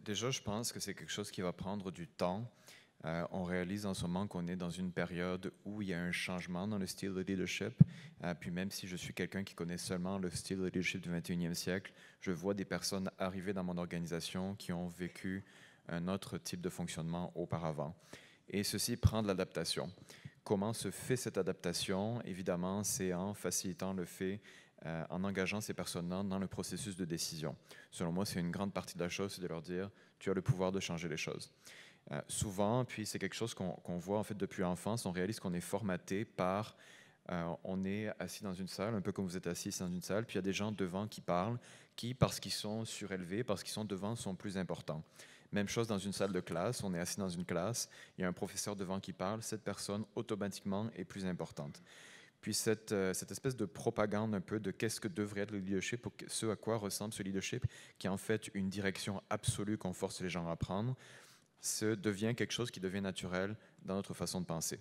déjà, je pense que c'est quelque chose qui va prendre du temps. Euh, on réalise en ce moment qu'on est dans une période où il y a un changement dans le style de leadership. Euh, puis même si je suis quelqu'un qui connaît seulement le style de leadership du 21e siècle, je vois des personnes arriver dans mon organisation qui ont vécu un autre type de fonctionnement auparavant. Et ceci prend de l'adaptation. Comment se fait cette adaptation? Évidemment, c'est en facilitant le fait, euh, en engageant ces personnes-là dans le processus de décision. Selon moi, c'est une grande partie de la chose, c'est de leur dire, tu as le pouvoir de changer les choses. Euh, souvent, puis c'est quelque chose qu'on voit en fait depuis l'enfance, on réalise qu'on est formaté par euh, on est assis dans une salle, un peu comme vous êtes assis dans une salle, puis il y a des gens devant qui parlent, qui, parce qu'ils sont surélevés, parce qu'ils sont devant, sont plus importants. Même chose dans une salle de classe, on est assis dans une classe, il y a un professeur devant qui parle, cette personne automatiquement est plus importante. Puis cette, euh, cette espèce de propagande un peu de qu'est-ce que devrait être le leadership, ce à quoi ressemble ce leadership, qui est en fait une direction absolue qu'on force les gens à prendre, ce devient quelque chose qui devient naturel dans notre façon de penser.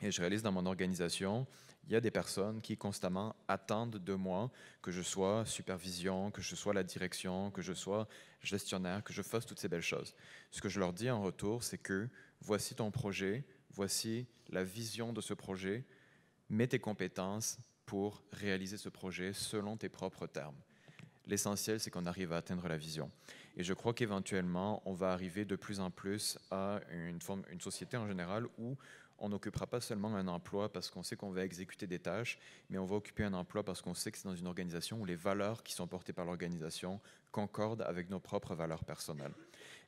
Et je réalise dans mon organisation, il y a des personnes qui constamment attendent de moi que je sois supervision, que je sois la direction, que je sois gestionnaire, que je fasse toutes ces belles choses. Ce que je leur dis en retour, c'est que voici ton projet, voici la vision de ce projet, mets tes compétences pour réaliser ce projet selon tes propres termes. L'essentiel, c'est qu'on arrive à atteindre la vision. Et je crois qu'éventuellement, on va arriver de plus en plus à une, forme, une société en général où on n'occupera pas seulement un emploi parce qu'on sait qu'on va exécuter des tâches, mais on va occuper un emploi parce qu'on sait que c'est dans une organisation où les valeurs qui sont portées par l'organisation concordent avec nos propres valeurs personnelles.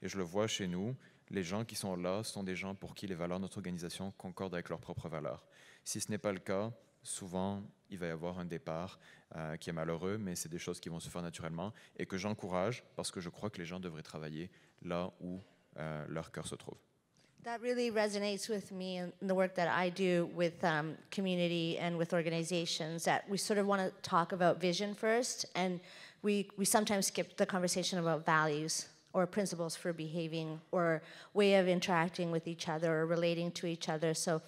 Et je le vois chez nous, les gens qui sont là sont des gens pour qui les valeurs de notre organisation concordent avec leurs propres valeurs. Si ce n'est pas le cas, souvent, il va y avoir un départ euh, qui est malheureux, mais c'est des choses qui vont se faire naturellement et que j'encourage parce que je crois que les gens devraient travailler là où euh, leur cœur se trouve. That really resonates with me in the work that I do with um, community and with organizations. That we sort of want to talk about vision first, and we, we sometimes skip the conversation about values or principles for behaving or way of interacting with each other or relating to each other. So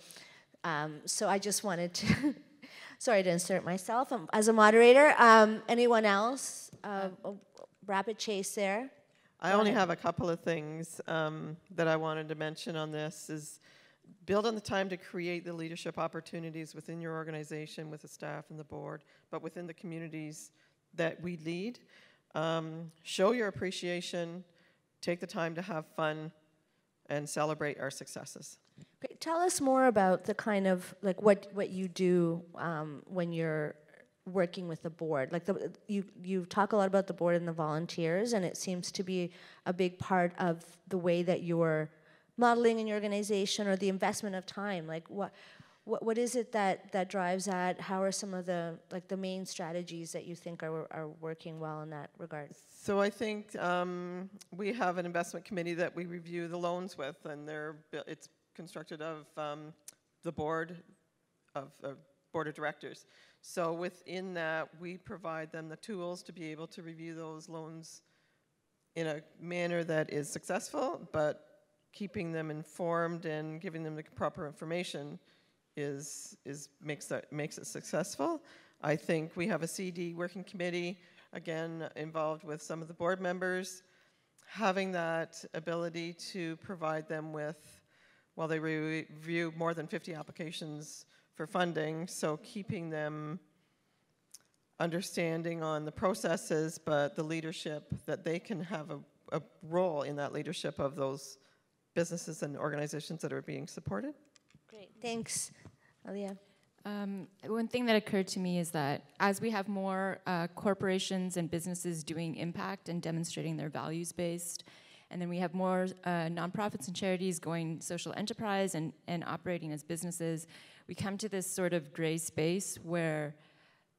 um, so I just wanted to, sorry to insert myself um, as a moderator. Um, anyone else? Uh, rapid chase there. I Go only ahead. have a couple of things um, that I wanted to mention on this is build on the time to create the leadership opportunities within your organization with the staff and the board, but within the communities that we lead. Um, show your appreciation, take the time to have fun, and celebrate our successes. Okay, tell us more about the kind of like what what you do um, when you're working with the board. Like the, you you talk a lot about the board and the volunteers, and it seems to be a big part of the way that you're modeling in your organization or the investment of time. Like what. What, what is it that, that drives that? How are some of the like the main strategies that you think are, are working well in that regard? So I think um, we have an investment committee that we review the loans with, and they're it's constructed of um, the board of uh, board of directors. So within that, we provide them the tools to be able to review those loans in a manner that is successful, but keeping them informed and giving them the proper information is, is makes, that, makes it successful. I think we have a CD working committee, again, involved with some of the board members. Having that ability to provide them with while they review more than 50 applications for funding, so keeping them understanding on the processes, but the leadership, that they can have a, a role in that leadership of those businesses and organizations that are being supported. Great, thanks. Alia? Um, one thing that occurred to me is that as we have more uh, corporations and businesses doing impact and demonstrating their values based, and then we have more uh, nonprofits and charities going social enterprise and, and operating as businesses, we come to this sort of gray space where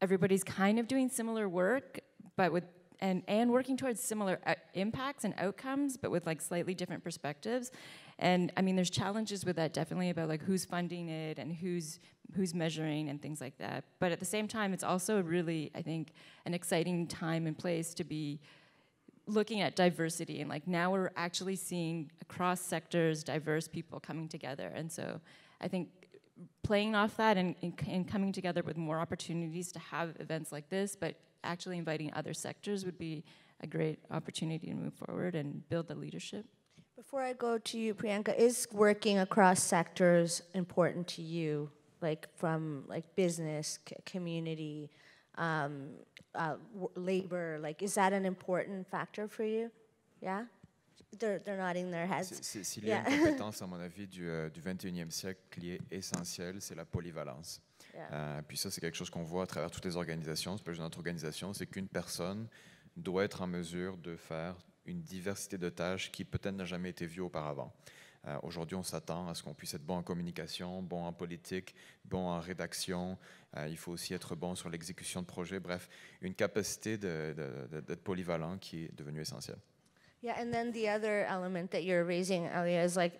everybody's kind of doing similar work, but with and, and working towards similar uh, impacts and outcomes, but with like slightly different perspectives. And I mean, there's challenges with that definitely about like who's funding it and who's who's measuring and things like that. But at the same time, it's also really, I think, an exciting time and place to be looking at diversity and like now we're actually seeing across sectors diverse people coming together. And so i think playing off that and, and, and, coming together with more opportunities to have events like this but actually inviting other sectors would be a great opportunity to move forward and build the leadership. Before i go to you priyanka is working across sectors important to you? Like from like business community um, uh, labor, like, is that an important factor for you? Yeah? They're, they're nodding their heads. S'il y a une compétence, à mon avis, du, euh, du 21e siècle qui est essentielle, c'est la polyvalence. Yeah. Euh, puis ça, c'est quelque chose qu'on voit à travers toutes les organisations. C'est pas juste notre organisation, c'est qu'une personne doit être en mesure de faire une diversité de tâches qui peut-être n'a jamais été vue auparavant. Euh, Aujourd'hui, on s'attend à ce qu'on puisse être bon en communication, bon en politique, bon en rédaction. Euh, il faut aussi être bon sur l'exécution de projets. Bref, une capacité d'être polyvalent qui est devenue essentielle. Yeah, and then the other element that you're raising, Alia, is like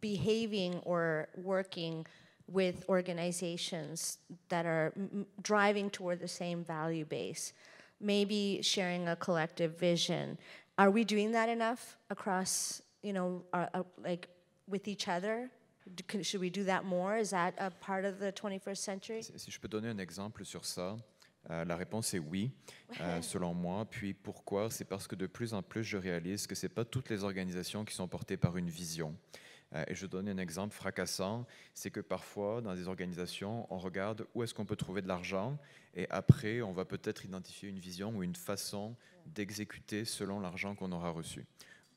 behaving or working with organizations that are driving toward the same value base, maybe sharing a collective vision. Are we doing that enough across you know, are, are, like with each other? Should we do that more? Is that a part of the 21st century? Si je peux donner un exemple sur ça, euh, la réponse est oui, euh, selon moi. Puis pourquoi? C'est parce que de plus en plus, je réalise que ce n'est pas toutes les organisations qui sont portées par une vision. Euh, et je donne un exemple fracassant, c'est que parfois, dans des organisations, on regarde où est-ce qu'on peut trouver de l'argent, et après, on va peut-être identifier une vision ou une façon d'exécuter selon l'argent qu'on aura reçu.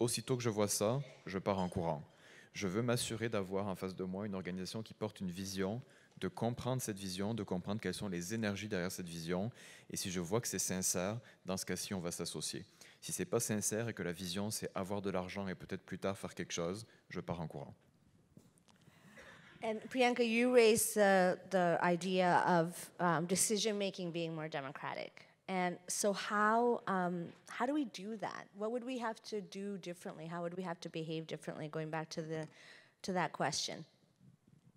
Aussitôt que je vois ça, je pars en courant. Je veux m'assurer d'avoir en face de moi une organisation qui porte une vision, de comprendre cette vision, de comprendre quelles sont les énergies derrière cette vision. Et si je vois que c'est sincère, dans ce cas-ci, on va s'associer. Si c'est pas sincère et que la vision, c'est avoir de l'argent et peut-être plus tard faire quelque chose, je pars en courant. And Priyanka, you raised the, idea of um, decision making being more democratic. And so, how um, how do we do that? What would we have to do differently? How would we have to behave differently? Going back to the to that question.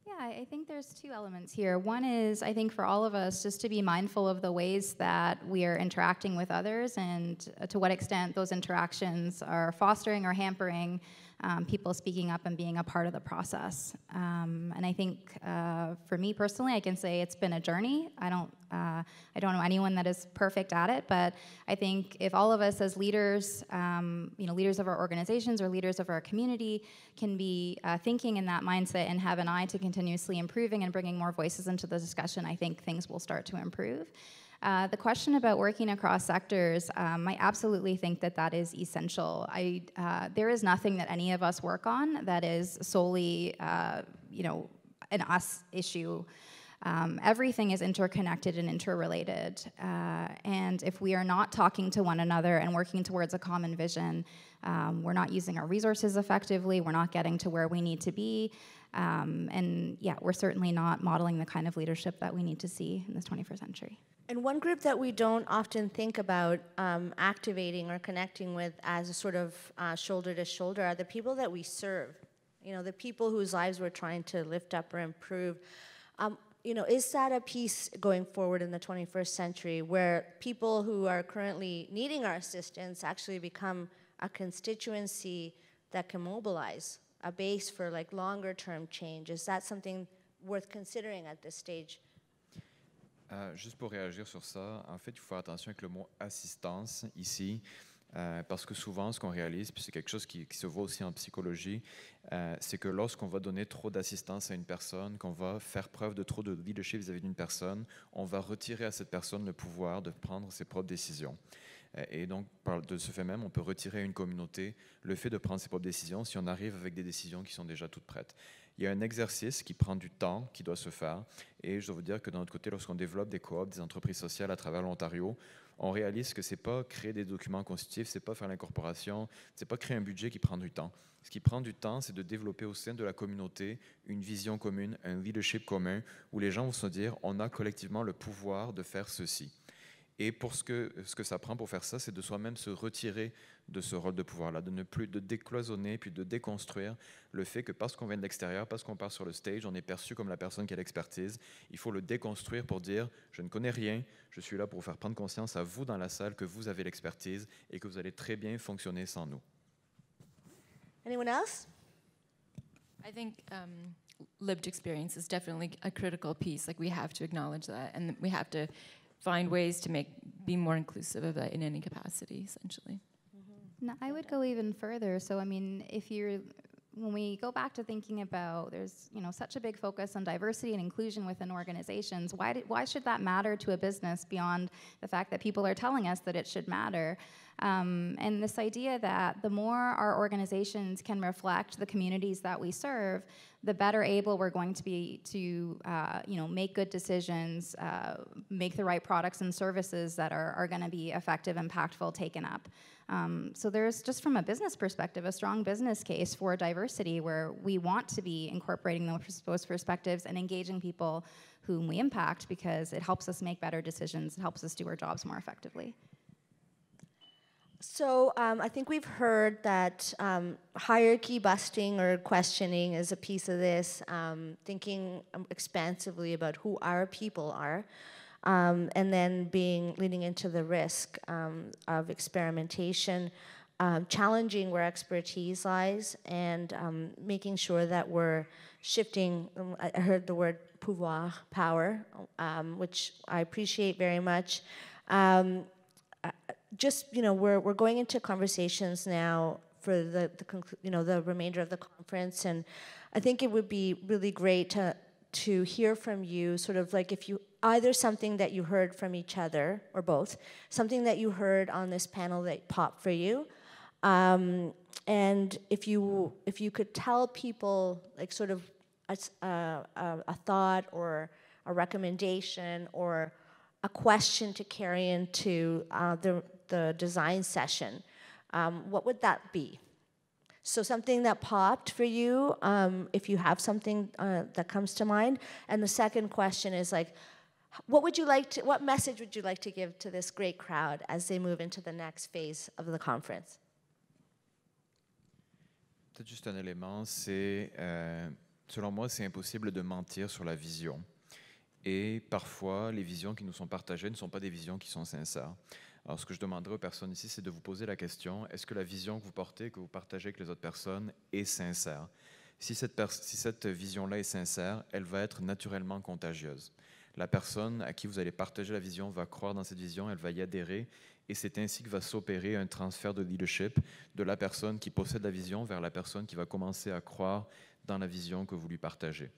Yeah, I think there's two elements here. One is, I think, for all of us, just to be mindful of the ways that we are interacting with others and uh, to what extent those interactions are fostering or hampering um, people speaking up and being a part of the process. Um, and I think uh, for me personally, I can say it's been a journey. I don't, uh, I don't know anyone that is perfect at it, but I think if all of us as leaders, um, you know, leaders of our organizations or leaders of our community, can be uh, thinking in that mindset and have an eye to continuously improving and bringing more voices into the discussion, I think things will start to improve. Uh, the question about working across sectors, um, I absolutely think that that is essential. I, uh, there is nothing that any of us work on that is solely, uh, you know, an us issue. Um, everything is interconnected and interrelated. Uh, and if we are not talking to one another and working towards a common vision, um, we're not using our resources effectively, we're not getting to where we need to be. Um, and yeah, we're certainly not modeling the kind of leadership that we need to see in this 21st century. And one group that we don't often think about um, activating or connecting with as a sort of uh, shoulder to shoulder are the people that we serve. You know, the people whose lives we're trying to lift up or improve. Um, you know, is that a piece going forward in the 21st century where people who are currently needing our assistance actually become a constituency that can mobilize a base for like longer term change? Is that something worth considering at this stage? Euh, juste pour réagir sur ça, en fait, il faut faire attention avec le mot assistance ici. Euh, parce que souvent, ce qu'on réalise, puis c'est quelque chose qui, se voit aussi en psychologie, euh, c'est que lorsqu'on va donner trop d'assistance à une personne, qu'on va faire preuve de trop de leadership vis-à-vis d'une personne, on va retirer à cette personne le pouvoir de prendre ses propres décisions. Et donc, de ce fait même, on peut retirer à une communauté le fait de prendre ses propres décisions si on arrive avec des décisions qui sont déjà toutes prêtes. Il y a un exercice qui prend du temps, qui doit se faire. Et je dois vous dire que de notre côté, lorsqu'on développe des coops, des entreprises sociales à travers l'Ontario, on réalise que c'est pas créer des documents constitutifs, c'est pas faire l'incorporation, c'est pas créer un budget qui prend du temps. Ce qui prend du temps, c'est de développer au sein de la communauté une vision commune, un leadership commun, où les gens vont se dire, on a collectivement le pouvoir de faire ceci. Et pour ce que, ce que ça prend pour faire ça, c'est de soi-même se retirer de ce rôle de pouvoir-là, de ne plus de décloisonner, puis de déconstruire le fait que parce qu'on vient de l'extérieur, parce qu'on part sur le stage, on est perçu comme la personne qui a l'expertise. Il faut le déconstruire pour dire je ne connais rien, je suis là pour vous faire prendre conscience à vous dans la salle que vous avez l'expertise et que vous allez très bien fonctionner sans nous. Anyone else? I think um, lived experience is definitely a critical piece. Like we have to acknowledge that, and we have to find ways to make be more inclusive of that in any capacity, essentially. Mm-hmm. No, I would go even further. So, I mean, if you're when we go back to thinking about there's you know such a big focus on diversity and inclusion within organizations why, did, why should that matter to a business beyond the fact that people are telling us that it should matter um, and this idea that the more our organizations can reflect the communities that we serve, the better able we're going to be to uh, you know make good decisions, uh, make the right products and services that are, are going to be effective, impactful, taken up. Um, so there's just from a business perspective a strong business case for diversity where we want to be incorporating those perspectives and engaging people whom we impact because it helps us make better decisions, it helps us do our jobs more effectively. So um, I think we've heard that um, hierarchy busting or questioning is a piece of this, um, thinking um, expansively about who our people are, um, and then being leading into the risk um, of experimentation, challenging where expertise lies, and making sure that we're shifting. I heard the word pouvoir, power, which I appreciate very much. Um, just you know we're we're going into conversations now for the the you know the remainder of the conference, and I think it would be really great to to hear from you, sort of like if you either something that you heard from each other or both, something that you heard on this panel that popped for you, um, and if you if you could tell people like sort of a, a, a thought or a recommendation or a question to carry into uh, the, the design session, um, what would that be? So something that popped for you, um, if you have something uh, that comes to mind. And the second question is like, what would you like to, what message would you like to give to this great crowd as they move into the next phase of the conference? Peut-être juste un élément, c'est, euh, selon moi, c'est impossible de mentir sur la vision. Et parfois, les visions qui nous sont partagées ne sont pas des visions qui sont sincères. Alors, ce que je demanderais aux personnes ici, c'est de vous poser la question est-ce que la vision que vous portez, que vous partagez avec les autres personnes, est sincère? Si cette, si cette vision-là est sincère, elle va être naturellement contagieuse. La personne à qui vous allez partager la vision va croire dans cette vision, elle va y adhérer, et c'est ainsi que va s'opérer un transfert de leadership de la personne qui possède la vision vers la personne qui va commencer à croire dans la vision que vous lui partagez.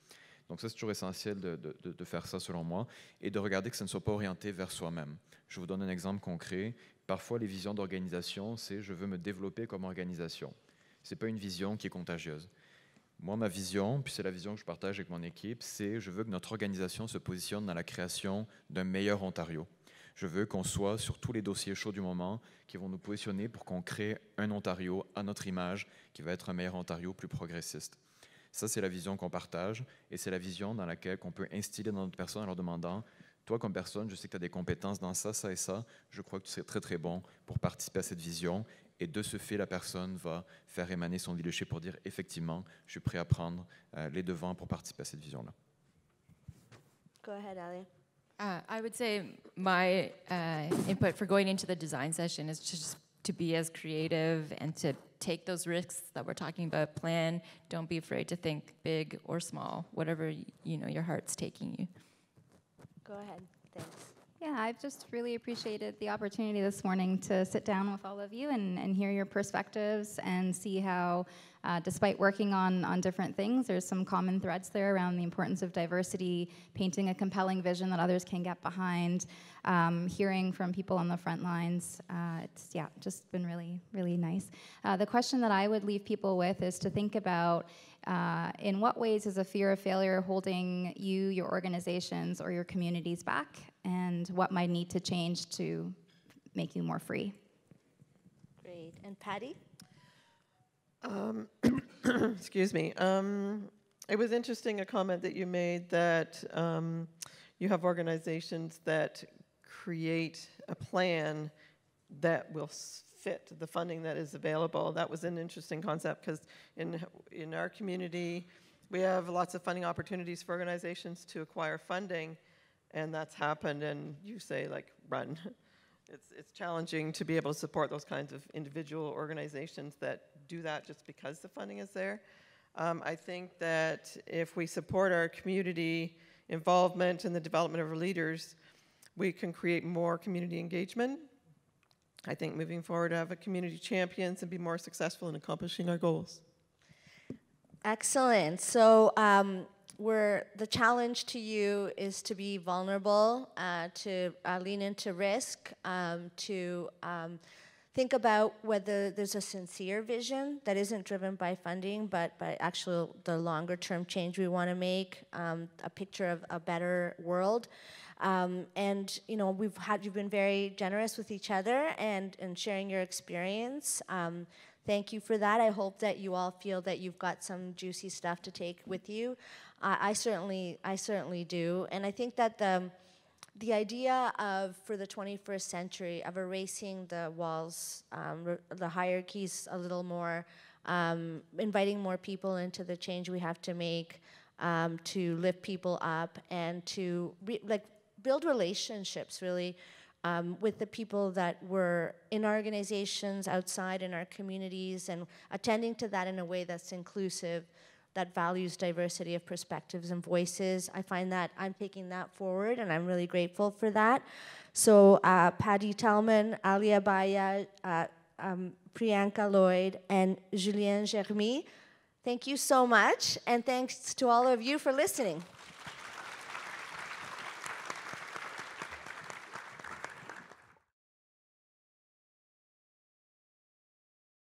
Donc ça, c'est toujours essentiel de, de, faire ça selon moi et de regarder que ça ne soit pas orienté vers soi-même. Je vous donne un exemple concret. Parfois, les visions d'organisation, c'est je veux me développer comme organisation. Ce n'est pas une vision qui est contagieuse. Moi, ma vision, puis c'est la vision que je partage avec mon équipe, c'est je veux que notre organisation se positionne dans la création d'un meilleur Ontario. Je veux qu'on soit sur tous les dossiers chauds du moment qui vont nous positionner pour qu'on crée un Ontario à notre image qui va être un meilleur Ontario plus progressiste. Ça, c'est la vision qu'on partage et c'est la vision dans laquelle on peut instiller dans notre personne en leur demandant Toi, comme personne, je sais que tu as des compétences dans ça, ça et ça. Je crois que tu serais très, très bon pour participer à cette vision. Et de ce fait, la personne va faire émaner son leadership pour dire effectivement, je suis prêt à prendre euh, les devants pour participer à cette vision-là. Go ahead, Ali. Uh, I would say my uh, input for going into the design session is just to be as creative and to take those risks that we're talking about plan don't be afraid to think big or small whatever you know your heart's taking you go ahead thanks Yeah, I've just really appreciated the opportunity this morning to sit down with all of you and, and hear your perspectives and see how, uh, despite working on, on different things, there's some common threads there around the importance of diversity, painting a compelling vision that others can get behind, um, hearing from people on the front lines. Uh, it's, yeah, just been really, really nice. Uh, the question that I would leave people with is to think about uh, in what ways is a fear of failure holding you, your organizations, or your communities back? And what might need to change to make you more free? Great. And Patty? Um, excuse me. Um, it was interesting a comment that you made that um, you have organizations that create a plan that will fit the funding that is available. That was an interesting concept because in, in our community, we have lots of funding opportunities for organizations to acquire funding, and that's happened, and you say, like, run. It's, it's challenging to be able to support those kinds of individual organizations that do that just because the funding is there. Um, I think that if we support our community involvement in the development of our leaders, we can create more community engagement I think moving forward, to have a community champions and be more successful in accomplishing our goals. Excellent. So, um, we're, the challenge to you is to be vulnerable, uh, to uh, lean into risk, um, to um, think about whether there's a sincere vision that isn't driven by funding, but by actual the longer term change we want to make, um, a picture of a better world. Um, and you know, we've had you've been very generous with each other and and sharing your experience. Um, thank you for that. I hope that you all feel that you've got some juicy stuff to take with you. Uh, I certainly I certainly do, and I think that the the idea of for the 21st century of erasing the walls, um, the hierarchies a little more, um, inviting more people into the change we have to make. Um, to lift people up and to like build relationships really um, with the people that were in organizations, outside in our communities, and attending to that in a way that's inclusive, that values diversity of perspectives and voices. I find that I'm taking that forward, and I'm really grateful for that. So, uh, Patty Tallman, Alia Baya, uh, um, Priyanka Lloyd, and Julien Geremie, thank you so much, and thanks to all of you for listening.